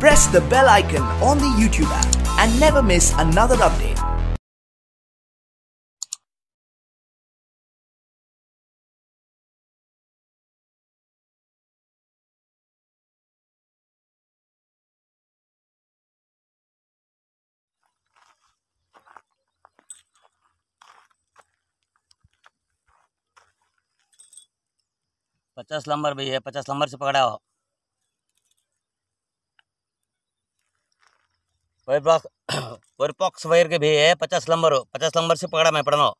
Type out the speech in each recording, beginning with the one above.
press the bell icon on the YouTube app and never miss another update. पचास number भी है पचास number से पकड़ा हो वही बॉक्स वही पॉक्स वायर के भी है, पचास नंबर पचास नंबर से पकड़ा मैं, पढ़ना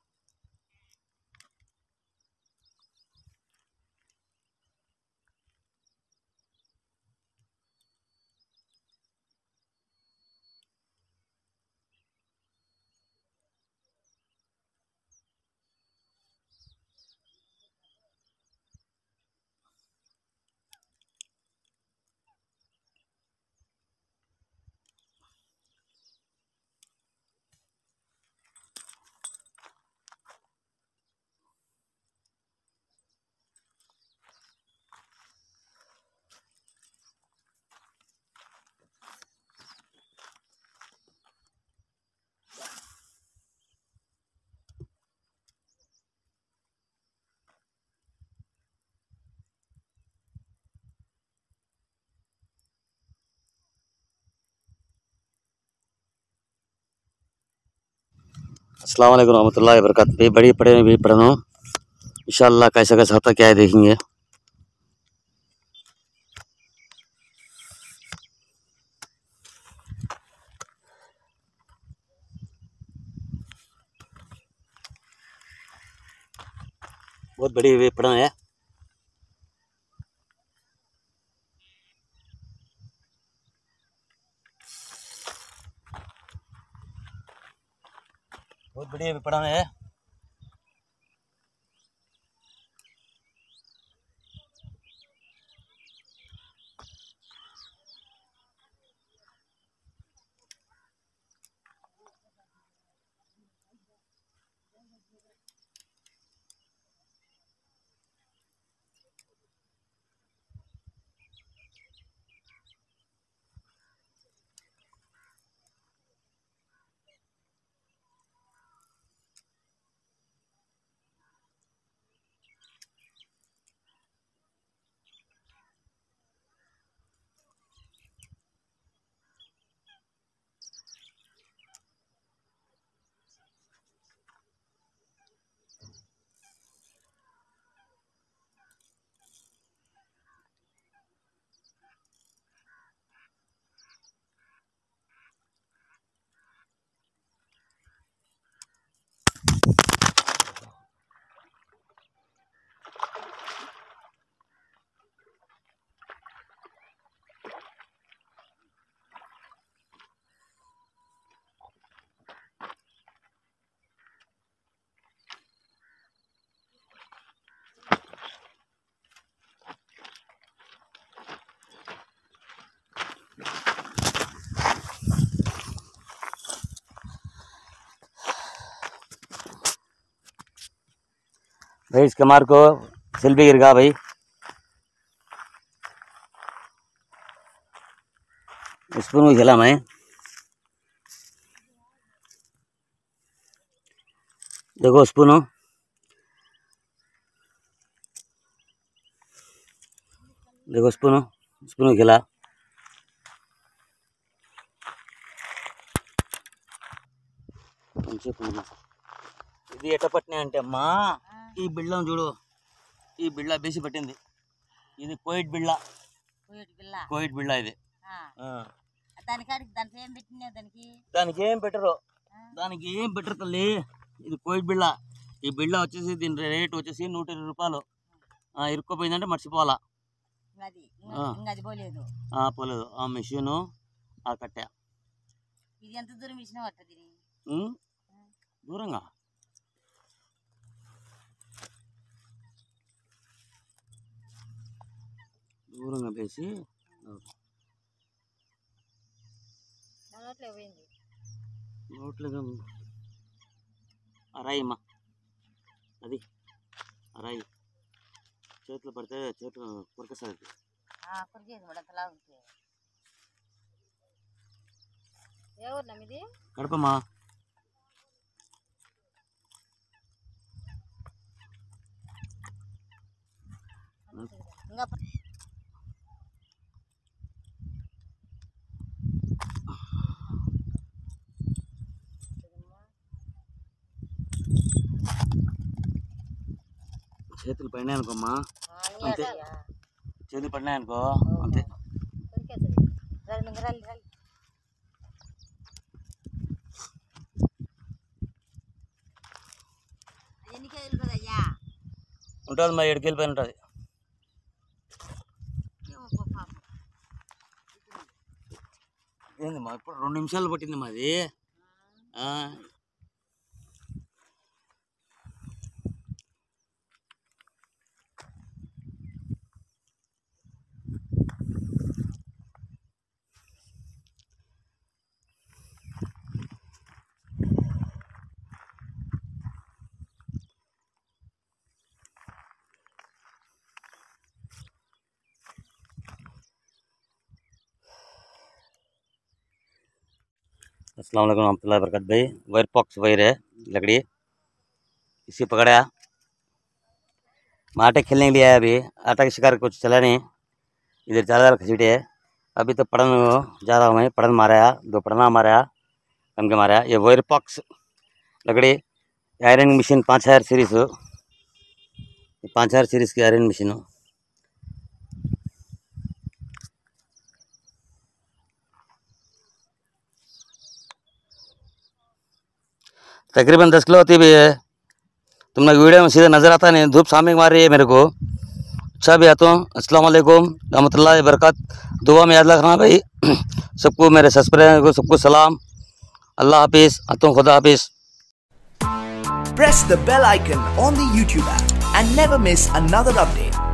अस्सलाम वालेकुम रहमतुल्लाहि व बरकातहू भाई, बड़ी पढ़े में भी पढ़ना इंशाल्लाह कैसा कैसा होता क्या है देखेंगे। बहुत बड़ी वे पढ़ा है। बहुत बढ़िया भी पढ़ा है। भाई इस कमार को सिल भी गिर गया भाई स्पून में खेला मैं देखो स्पून हो देखो स्पून हो स्पून में खेला కొంచెం ఇది ఎట్ట పట్టినాయి అంటే అమ్మా ఈ బిళ్ళను చూడు. ఈ బిళ్ళ బేసి పట్టింది. ఇది కోయిట్ బిళ్ళ. కోయిట్ బిళ్ళ. ఇది. దానికి దానికి? ఏం పెట్టరు. దానికి ఏం పెట్టరు తల్లి. ఇది కోయిట్ బిళ్ళ. ఈ బిళ్ళ వచ్చేసి దీని రేట్ వచ్చేసి నూట ఇరవై రూపాయలు. ఇరుక్కుపోయిందంటే మర్చిపోవాలా. పోలేదు. ఆ, మెషిను ఆ కట్టె? దూరంగా? దూరంగా వేసి నోట్లో పోయింది నోట్లుగా అరాయి అమ్మా అది అరాయి చేతిలో పడితే చేతులు కొరకసారి కొరికేది కూడా అంతలా ఉంటే ఏ ఊరు నమ్మిది కడపమ్మా ఇంకా చేతులు పడినాయి అనుకోమ్మా అంతే అంతే చేతులు పడినాయి అనుకో అంతే దొరికేస్తుంది రండి ఇంకా రండి రండి ఎన్ని కేజీలు కదయ్యా ఉంటుంది మా ఏడుకి వెళ్ళిపోయి ఉంటుంది ఏమో పాపం ఏంది మా ఇప్పుడు రెండు నిమిషాలు పట్టింది మాది अस्सलाम वालेकुम रहमतुल्लाहि बरकत भाई वायर पॉक्स वायर है लकड़ी इसी पकड़ा मैं आटे खेलने के लिए आया अभी आटा का शिकार कुछ चला नहीं इधर ज़्यादा खसीटे है अभी तो पड़न जा रहा हूँ मैं पड़न मारा दो पड़ना मारा कम के मारा ये वायर पॉक्स लकड़ी आयरन मशीन पाँच हज़ार सीरीज़ हो पाँच हज़ार सीरीज़ की आयरन मशीन तकरीबन दस किलो होती भी है। तुम लोग वीडियो में सीधा नज़र आता नहीं, धूप सामने मार रही है मेरे को। अच्छा भी आता हूँ अस्सलाम वालेकुम, रहमतुल्लाहि बरकत। दुआ में याद रखना भाई। सबको मेरे सब्सक्राइबर को, सबको सलाम। अल्लाह हाफिज़, आता हूँ खुदा हाफिज़। Press the bell icon on the YouTube app and never miss another update.